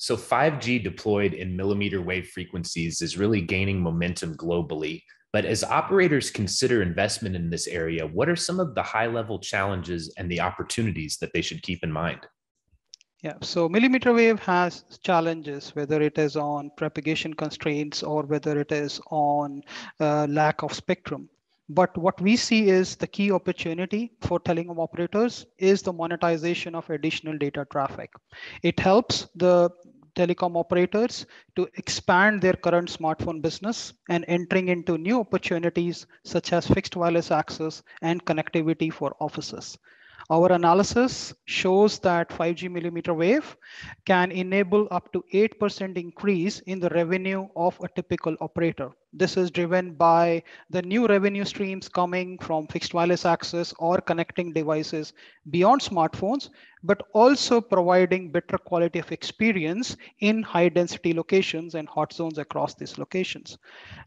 So 5G deployed in millimeter wave frequencies is really gaining momentum globally. But as operators consider investment in this area, what are some of the high level challenges and the opportunities that they should keep in mind? Yeah, so millimeter wave has challenges, whether it is on propagation constraints or whether it is on uh, lack of spectrum. But what we see is the key opportunity for telecom operators is the monetization of additional data traffic. It helps the telecom operators to expand their current smartphone business and entering into new opportunities such as fixed wireless access and connectivity for offices. Our analysis shows that 5G millimeter wave can enable up to 8% increase in the revenue of a typical operator. This is driven by the new revenue streams coming from fixed wireless access or connecting devices beyond smartphones, but also providing better quality of experience in high density locations and hot zones across these locations.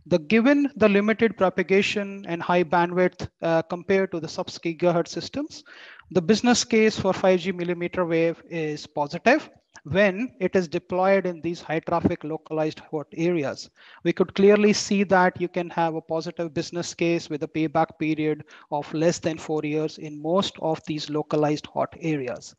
The given the limited propagation and high bandwidth uh, compared to the sub-gigahertz systems, the business case for 5G millimeter wave is positive when it is deployed in these high traffic localized hot areas. We could clearly see that you can have a positive business case with a payback period of less than four years in most of these localized hot areas.